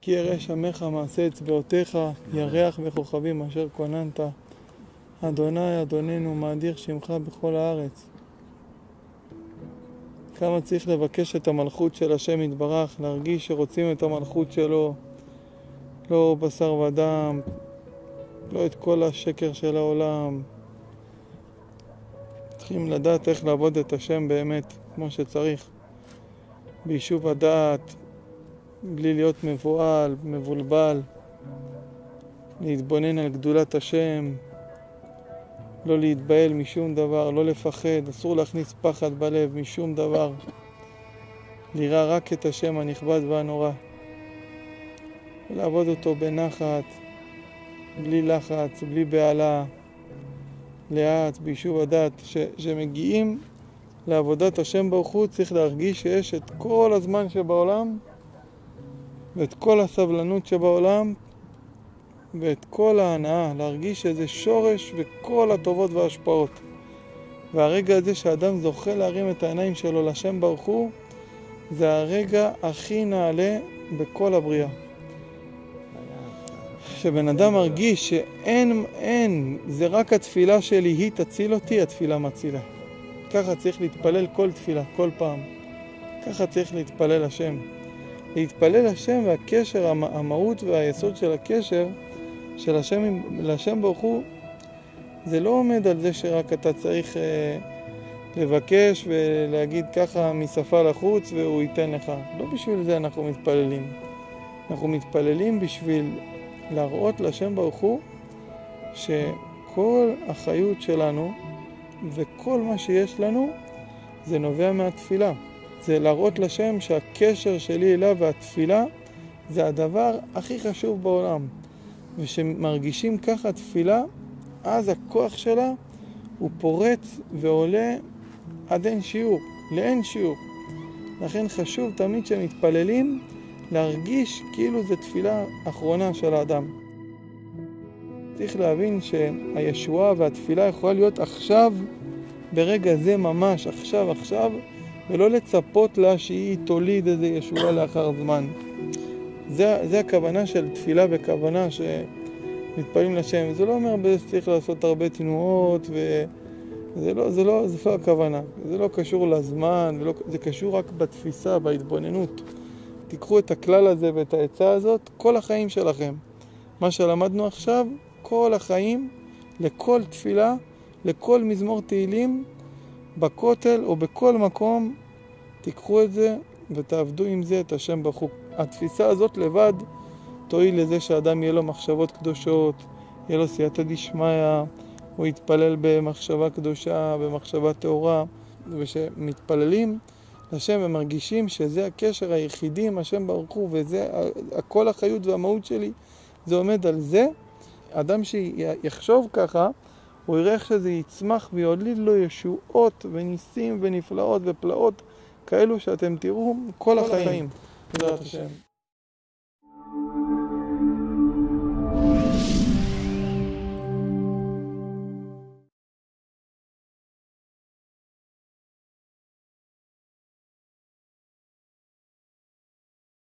כי ירא שמך מעשה אצבעותיך, ירח וכוכבים אשר כוננת. אדוני אדוננו מאדיר שמך בכל הארץ. כמה צריך לבקש את המלכות של השם יתברך, להרגיש שרוצים את המלכות שלו, לא בשר ודם, לא את כל השקר של העולם. צריכים לדעת איך לעבוד את השם באמת, כמו שצריך. ביישוב הדעת, בלי להיות מבוהל, מבולבל, להתבונן על גדולת השם, לא להתבהל משום דבר, לא לפחד, אסור להכניס פחד בלב משום דבר, ליראה רק את השם הנכבד והנורא, ולעבוד אותו בנחת, בלי לחץ, בלי בהלה, לאט, ביישוב הדעת, שמגיעים לעבודת השם ברוך הוא צריך להרגיש שיש את כל הזמן שבעולם ואת כל הסבלנות שבעולם ואת כל ההנאה, להרגיש שזה שורש וכל הטובות וההשפעות. והרגע הזה שאדם זוכה להרים את העיניים שלו לשם ברוך הוא, זה הרגע הכי נעלה בכל הבריאה. כשבן אדם מרגיש שאין, אין, זה רק התפילה שלי, היא תציל אותי, התפילה מצילה. ככה צריך להתפלל כל תפילה, כל פעם. ככה צריך להתפלל השם. להתפלל השם והקשר, המהות והיסוד של הקשר של השם לשם ברוך הוא, זה לא עומד על זה שרק אתה צריך אה, לבקש ולהגיד ככה משפה לחוץ והוא ייתן לך. לא בשביל זה אנחנו מתפללים. אנחנו מתפללים בשביל להראות לשם ברוך הוא שכל החיות שלנו וכל מה שיש לנו זה נובע מהתפילה. זה להראות לשם שהקשר שלי אליו והתפילה זה הדבר הכי חשוב בעולם. ושמרגישים ככה תפילה, אז הכוח שלה הוא פורץ ועולה עד אין שיעור, לאין שיעור. לכן חשוב תמיד כשמתפללים להרגיש כאילו זו תפילה אחרונה של האדם. צריך להבין שהישועה והתפילה יכולה להיות עכשיו, ברגע זה ממש, עכשיו, עכשיו, ולא לצפות לה שהיא תוליד איזה ישועה לאחר זמן. זה, זה הכוונה של תפילה וכוונה שמתפללים לשם. זה לא אומר שצריך לעשות הרבה תנועות, וזה לא, זה לא, זה לא הכוונה. זה לא קשור לזמן, ולא, זה קשור רק בתפיסה, בהתבוננות. תיקחו את הכלל הזה ואת העצה הזאת כל החיים שלכם. מה שלמדנו עכשיו, כל החיים, לכל תפילה, לכל מזמור תהילים, בכותל או בכל מקום, תיקחו את זה ותעבדו עם זה את השם ברוך הוא. התפיסה הזאת לבד תועיל לזה שאדם יהיה לו מחשבות קדושות, יהיה לו סייעתא דשמיא, הוא יתפלל במחשבה קדושה, במחשבה טהורה, ושמתפללים לשם ומרגישים שזה הקשר היחידי עם השם ברוך הוא, וזה כל החיות והמהות שלי, זה עומד על זה. אדם שיחשוב ככה, הוא יראה איך שזה יצמח ויוליד לו ישועות וניסים ונפלאות ופלאות כאלו שאתם תראו כל החיים. בעזרת השם.